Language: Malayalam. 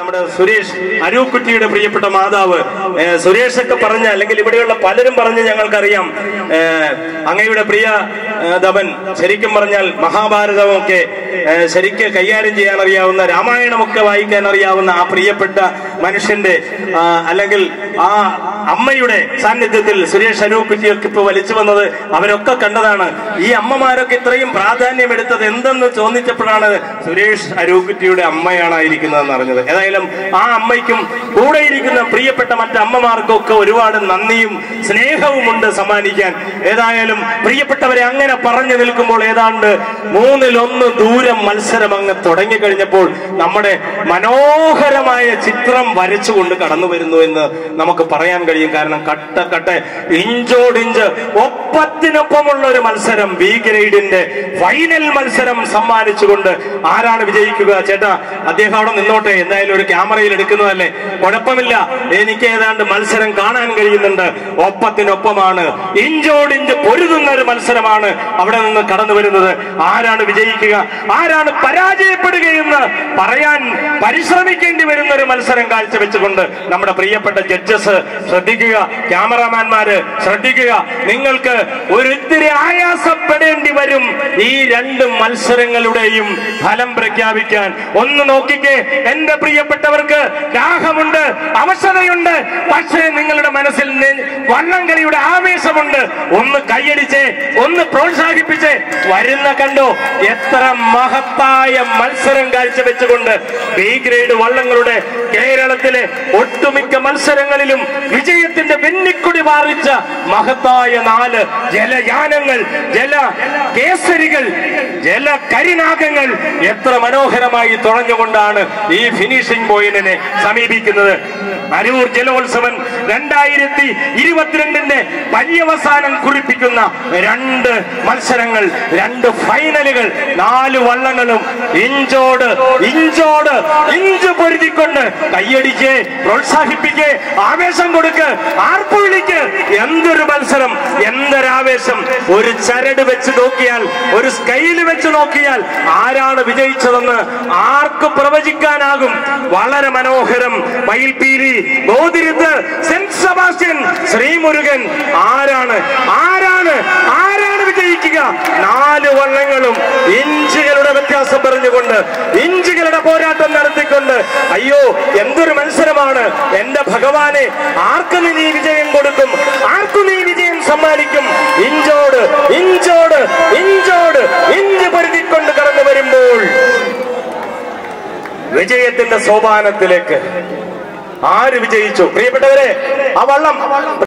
നമ്മുടെ സുരേഷ് അരൂക്കുറ്റിയുടെ പ്രിയപ്പെട്ട മാതാവ് സുരേഷ് ഒക്കെ പറഞ്ഞ അല്ലെങ്കിൽ ഇവിടെയുള്ള പലരും പറഞ്ഞ് ഞങ്ങൾക്കറിയാം. അങ്ങയുടെ പ്രിയ ധവൻ ശരിക്കും പറഞ്ഞാൽ മഹാഭാരതമൊക്കെ ശരിക്ക് കൈകാര്യം ചെയ്യാൻ അറിയാവുന്ന രാമായണമൊക്കെ വായിക്കാൻ അറിയാവുന്ന ആ പ്രിയപ്പെട്ട മനുഷ്യന്റെ അല്ലെങ്കിൽ ആ അമ്മയുടെ സാന്നിധ്യത്തിൽ സുരേഷ് അരൂക്കുറ്റിയൊക്കെ ഇപ്പൊ വലിച്ചു വന്നത് അവരൊക്കെ കണ്ടതാണ്. ഈ അമ്മമാരൊക്കെ ഇത്രയും പ്രാധാന്യം എടുത്തത് എന്തെന്ന് ചോദിച്ചപ്പോഴാണ് സുരേഷ് അരൂക്കുറ്റിയുടെ അമ്മയാണ് ഇരിക്കുന്നതെന്ന് അറിഞ്ഞത്. ഏതായാലും ആ അമ്മയ്ക്കും കൂടെയിരിക്കുന്ന പ്രിയപ്പെട്ട മറ്റ് അമ്മമാർക്കൊക്കെ ഒരുപാട് നന്ദിയും സ്നേഹവും ഉണ്ട് സമ്മാനിക്കാൻ. ഏതായാലും പ്രിയപ്പെട്ടവരെ അങ്ങനെ പറഞ്ഞു നിൽക്കുമ്പോൾ ഏതാണ്ട് മൂന്നിലൊന്ന് ദൂരം മത്സരം അങ്ങ് തുടങ്ങിക്കഴിഞ്ഞപ്പോൾ നമ്മുടെ മനോഹരമായ ചിത്രം വരച്ചുകൊണ്ട് കടന്നു വരുന്നു എന്ന് നമുക്ക് പറയാൻ കഴിയും. കാരണം കട്ട കട്ട ഇഞ്ചോടിഞ്ച് ഒപ്പത്തിനൊപ്പമുള്ള ഒരു മത്സരം. ബി ഗ്രേഡിന്റെ ഫൈനൽ മത്സരം സമ്മാനിച്ചുകൊണ്ട് ആരാണ് വിജയിക്കുക? ചേട്ടാ അദ്ദേഹം അവിടെ നിന്നോട്ടെ. എന്തായാലും ഒരു ക്യാമറയിൽ എടുക്കുന്നതല്ലേ? കുഴപ്പമില്ല. എനിക്ക് ഏതാണ്ട് മത്സരം കാണാൻ കഴിയുന്നുണ്ട്. ഒപ്പത്തിനൊപ്പമാണ്. ഇഞ്ചോടിഞ്ച് പൊരുതുന്ന ഒരു മത്സരമാണ് അവിടെ നിന്ന് കടന്നു വരുന്നത്. ആരാണ് വിജയിക്കുക? ആരാണ് പരാജയപ്പെടുകയെന്ന് പറയാൻ പരിശ്രമിക്കേണ്ടി വരുന്ന ഒരു മത്സരം കാഴ്ചവെച്ചുകൊണ്ട് നമ്മുടെ പ്രിയപ്പെട്ട ജഡ്ജസ് ശ്രദ്ധിക്കുക ക്യാമറാമാൻമാര് ശ്രദ്ധിക്കുക. നിങ്ങൾക്ക് ഒരിത്തിരി ആയാസപ്പെടേണ്ടി വരും ഈ രണ്ട് മത്സരങ്ങളുടെയും ഫലം പ്രഖ്യാപിക്കാൻ. ഒന്ന് നോക്കിക്കേ എന്റെ പ്രിയപ്പെട്ടവർക്ക് ദാഹമുണ്ട് അവശതയുണ്ട് പക്ഷേ നിങ്ങളുടെ മനസ്സിൽ വള്ളംകളിയുടെ ആവേശമുണ്ട്. ഒന്ന് കൈയടിച്ച് ഒന്ന് പ്രോത്സാഹിപ്പിച്ച്. വരുന്ന കണ്ടോ എത്ര മഹത്തായ മത്സരം കാഴ്ചവെച്ചുകൊണ്ട് ബി ഗ്രേഡ് വള്ളങ്ങളുടെ കേരളത്തിലെ ഒട്ടുമിക്ക മത്സരങ്ങളിലും വിജയത്തിന്റെ വെന്നിക്കൊടി പാറിച്ച മഹത്തായ നാല് ജലയാനങ്ങൾ ജല കേസരികൾ ജല കരിനാഗങ്ങൾ എത്ര മനോഹരമായി തുഴഞ്ഞുകൊണ്ടാണ് ഈ ഫിനിഷിംഗ് പോയിന്റിനെ സമീപിക്കുന്നത്. അരൂർ ജലോത്സവം രണ്ടായിരത്തി ഇരുപത്തിരണ്ടിന്റെ പര്യവസാനം കുറിപ്പിക്കുന്ന രണ്ട് മത്സരങ്ങൾ രണ്ട് ഫൈനലുകൾ നാല് വള്ളങ്ങളും ഇഞ്ചോട് ഇഞ്ചോട് ഇഞ്ച് പൊരുതിക്കൊണ്ട് കൈയടിക്കേ പ്രോത്സാഹിപ്പിക്കേ ആവേശം കൊടുക്ക് ആർപ്പ് എന്തൊരു മത്സരം എന്തൊരാവേശം. ഒരു ചരട് വെച്ച് നോക്കിയാൽ ഒരു സ്കെയിൽ വെച്ച് നോക്കിയാൽ ആരാണ് വിജയിച്ചതെന്ന് ആർക്ക് പ്രവചിക്കാനാകും? വളരെ മനോഹരം മയിൽപീരി ഗോതിരുത്ത് സെന്റ് സെബാസ്റ്റ്യൻ ശ്രീമുരുകൻ ആരാണ്? ആരാണ്? ആരാണ് വിജയിക്കുക? നാല് വള്ളങ്ങളും ഇഞ്ചുകളുടെ വ്യത്യാസം പറഞ്ഞുകൊണ്ട് ഇഞ്ചുകളുടെ പോരാട്ടം നടത്തിക്കൊണ്ട് അയ്യോ എന്തൊരു എന്റെ ഭഗവാനെ ആർക്ക് നീ വിജയം കൊടുക്കും? ആർക്ക് നീ വിജയം സമ്മാനിക്കും? ഇഞ്ചോട് ഇഞ്ചോട് ഇഞ്ചോട് ഇഞ്ച് പൊരുതിക്കൊണ്ട് കടന്നു വരുമ്പോൾ വിജയത്തിന്റെ സോപാനത്തിലേക്ക് ആര് വിജയിച്ചു? പ്രിയപ്പെട്ടവരെ ആ വള്ളം